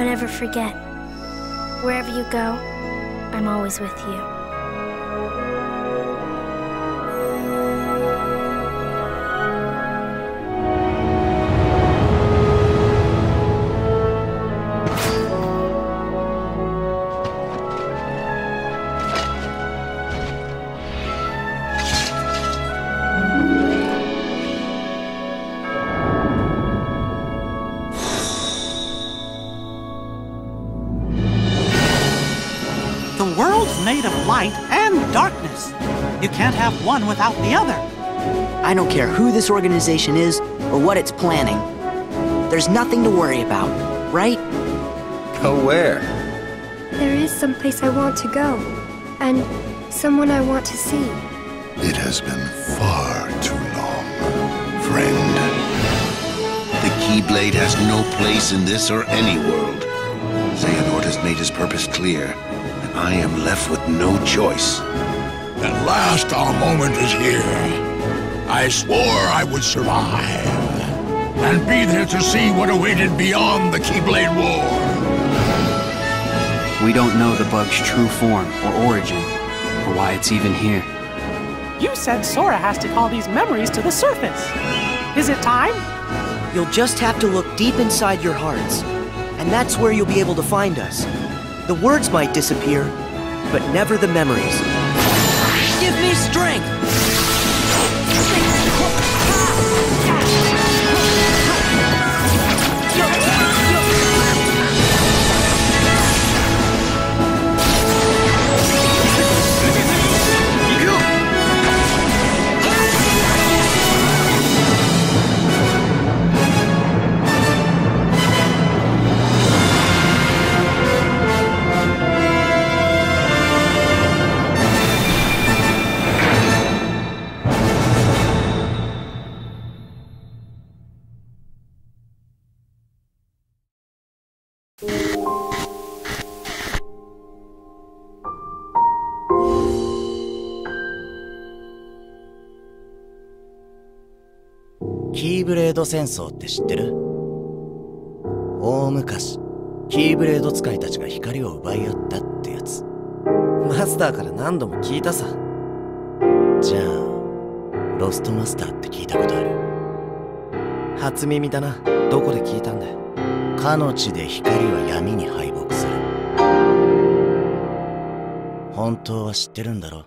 Don't ever forget. Wherever you go, I'm always with you. Made of light and darkness. You can't have one without the other. I don't care who this organization is or what it's planning. There's nothing to worry about, right? Go where? There is some place I want to go, and someone I want to see. It has been far too long, friend. The Keyblade has no place in this or any world. Xehanort has made his purpose clear, and I am left with no choice. At last our moment is here. I swore I would survive. And be there to see what awaited beyond the Keyblade War. We don't know the bug's true form or origin, or why it's even here. You said Sora has to call these memories to the surface. Is it time? You'll just have to look deep inside your hearts, and that's where you'll be able to find us. The words might disappear, but never the memories. Give me strength!「キーブレード戦争って知ってる？大昔キーブレード使いたちが光を奪い合ったってやつ。マスターから何度も聞いたさ。じゃあロストマスターって聞いたことある？初耳だな。どこで聞いたんだよ？かの地で光は闇に敗北する。本当は知ってるんだろ